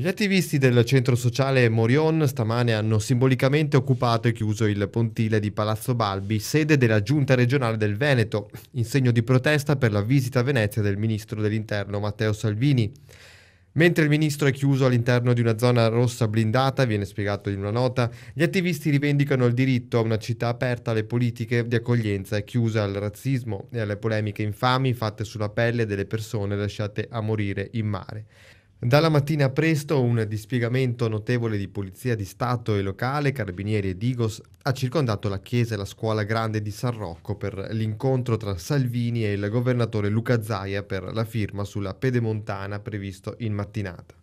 Gli attivisti del centro sociale Morion stamane hanno simbolicamente occupato e chiuso il pontile di Palazzo Balbi, sede della Giunta regionale del Veneto, in segno di protesta per la visita a Venezia del ministro dell'Interno Matteo Salvini. Mentre il ministro è chiuso all'interno di una zona rossa blindata, viene spiegato in una nota, gli attivisti rivendicano il diritto a una città aperta alle politiche di accoglienza e chiusa al razzismo e alle polemiche infami fatte sulla pelle delle persone lasciate a morire in mare. Dalla mattina presto un dispiegamento notevole di polizia di Stato e locale, carabinieri e Digos ha circondato la chiesa e la scuola grande di San Rocco per l'incontro tra Salvini e il governatore Luca Zaia per la firma sulla pedemontana previsto in mattinata.